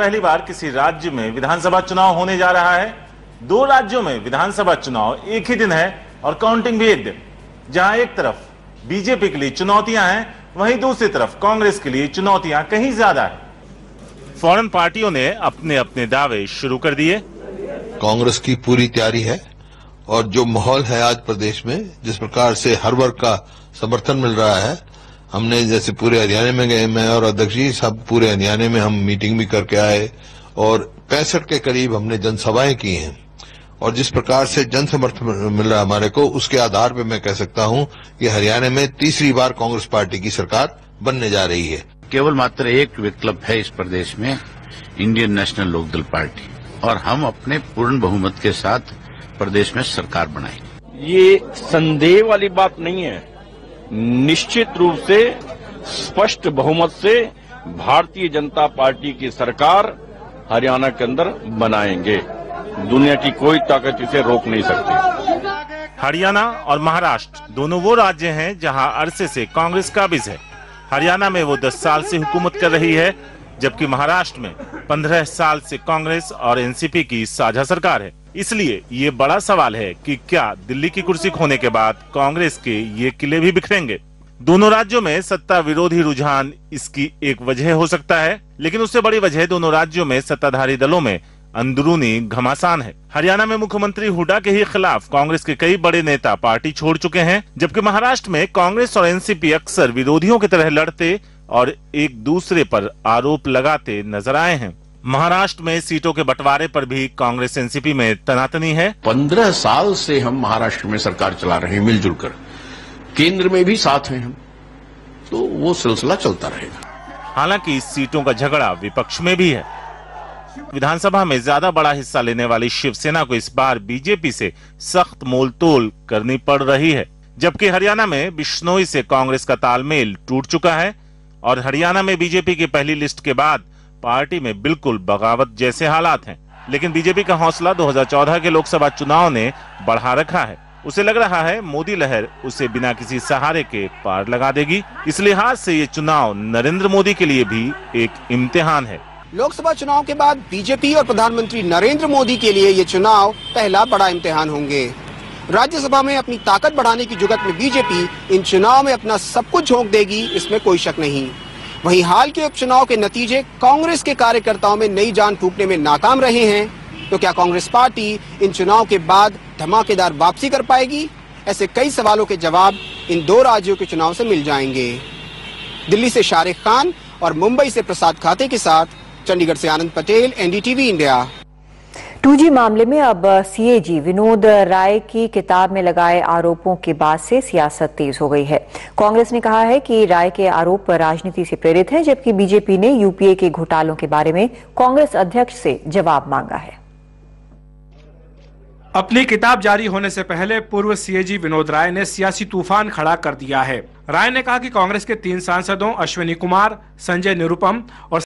पहली बार किसी राज्य में विधानसभा चुनाव होने जा रहा है। दो राज्यों में विधानसभा चुनाव एक ही दिन है और काउंटिंग भी एक दिन। जहाँ एक तरफ़ बीजेपी के लिए चुनौतियाँ हैं, वहीं दूसरी तरफ़ कांग्रेस के लिए चुनौतियाँ कहीं ज़्यादा है। फ़ौरन पार्टियों ने अपने अपने दावे शुरू कर दिए। कांग्रेस की पूरी तैयारी है और जो माहौल है आज प्रदेश में, जिस प्रकार से हर वर्ग का समर्थन मिल रहा है हमने जैसे पूरे हरियाणा में गए मैं और अध्यक्ष जी सब पूरे हरियाणा में हम मीटिंग भी करके आए और पैंसठ के करीब हमने जनसभाएँ की हैं। और जिस प्रकार से जन समर्थन मिल रहा है हमारे को उसके आधार पर मैं कह सकता हूँ कि हरियाणा में तीसरी बार कांग्रेस पार्टी की सरकार बनने जा रही है। केवल मात्र एक विकल्प है इस प्रदेश में इंडियन नेशनल लोकदल पार्टी। और हम अपने पूर्ण बहुमत के साथ प्रदेश में सरकार बनाएँगे ये संदेह वाली बात नहीं है। निश्चित रूप से स्पष्ट बहुमत से भारतीय जनता पार्टी की सरकार हरियाणा के अंदर बनाएँगे। दुनिया की कोई ताकत इसे रोक नहीं सकती। हरियाणा और महाराष्ट्र दोनों वो राज्य हैं जहाँ अरसे से कांग्रेस काबिज है। हरियाणा में वो 10 साल से हुकूमत कर रही है, जबकि महाराष्ट्र में 15 साल से कांग्रेस और एनसीपी की साझा सरकार है। इसलिए ये बड़ा सवाल है कि क्या दिल्ली की कुर्सी खोने के बाद कांग्रेस के ये किले भी बिखरेंगे? दोनों राज्यों में सत्ता विरोधी रुझान इसकी एक वजह हो सकता है, लेकिन उससे बड़ी वजह दोनों राज्यों में सत्ताधारी दलों में अंदरूनी घमासान है। हरियाणा में मुख्यमंत्री हुडा के ही खिलाफ कांग्रेस के कई बड़े नेता पार्टी छोड़ चुके हैं, जबकि महाराष्ट्र में कांग्रेस और एनसीपी अक्सर विरोधियों की तरह लड़ते और एक दूसरे पर आरोप लगाते नज़र आए हैं। महाराष्ट्र में सीटों के बंटवारे पर भी कांग्रेस एनसीपी में तनातनी है। पंद्रह साल से हम महाराष्ट्र में सरकार चला रहे हैं मिलजुल कर केंद्र में भी साथ हैं हम तो वो सिलसिला चलता रहेगा। हालाँकि सीटों का झगड़ा विपक्ष में भी है। विधानसभा में ज़्यादा बड़ा हिस्सा लेने वाली शिवसेना को इस बार बीजेपी से सख्त मोलतोल करनी पड़ रही है जबकि हरियाणा में बिश्नोई से कांग्रेस का तालमेल टूट चुका है और हरियाणा में बीजेपी की पहली लिस्ट के बाद पार्टी में बिल्कुल बगावत जैसे हालात हैं। लेकिन बीजेपी का हौसला 2014 के लोकसभा चुनाव ने बढ़ा रखा है। उसे लग रहा है मोदी लहर उसे बिना किसी सहारे के पार लगा देगी। इस लिहाज से ये चुनाव नरेंद्र मोदी के लिए भी एक इम्तिहान है। लोकसभा चुनाव के बाद बीजेपी और प्रधानमंत्री नरेंद्र मोदी के लिए ये चुनाव पहला बड़ा इम्तिहान होंगे। राज्यसभा में अपनी ताकत बढ़ाने की जुगत में बीजेपी इन चुनाव में अपना सब कुछ झोंक देगी, इसमें कोई शक नहीं। वहीं हाल के उपचुनाव के नतीजे कांग्रेस के कार्यकर्ताओं में नई जान फूकने में नाकाम रहे हैं। तो क्या कांग्रेस पार्टी इन चुनाव के बाद धमाकेदार वापसी कर पाएगी? ऐसे कई सवालों के जवाब इन दो राज्यों के चुनाव से मिल जाएँगे। दिल्ली से शारिक खान और मुंबई से प्रसाद खाते के साथ, चंडीगढ़ से Anand Patel, NDTV India. 2G मामले में अब सीएजी विनोद राय की किताब में लगाए आरोपों के बाद से सियासत तेज हो गई है। कांग्रेस ने कहा है कि राय के आरोप राजनीति से प्रेरित हैं, जबकि बीजेपी ने यूपीए के घोटालों के बारे में कांग्रेस अध्यक्ष से जवाब मांगा है। अपनी किताब जारी होने से पहले पूर्व सीएजी विनोद राय ने सियासी तूफ़ान खड़ा कर दिया है। राय ने कहा कि कांग्रेस के तीन सांसदों अश्विनी कुमार, संजय निरुपम और